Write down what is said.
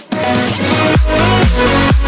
We'll